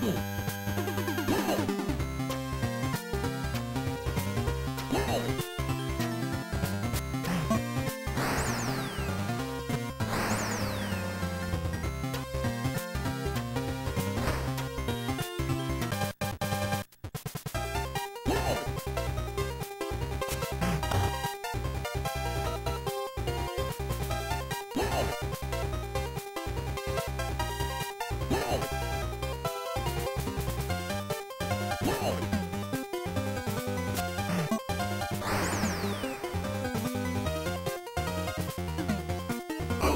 Oh!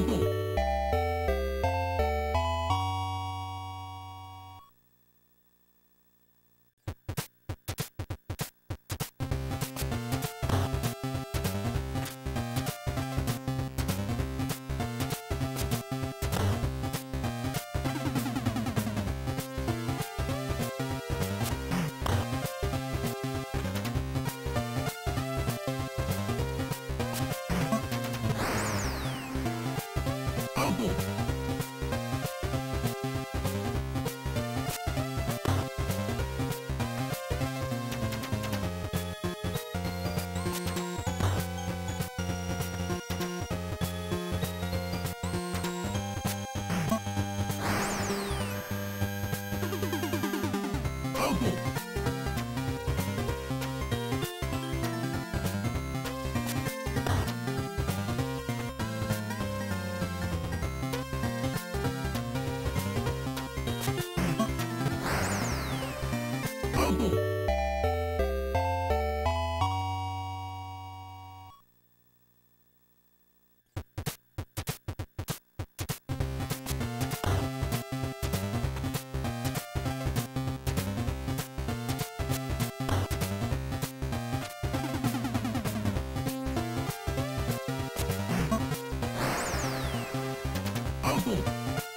Bumble. key.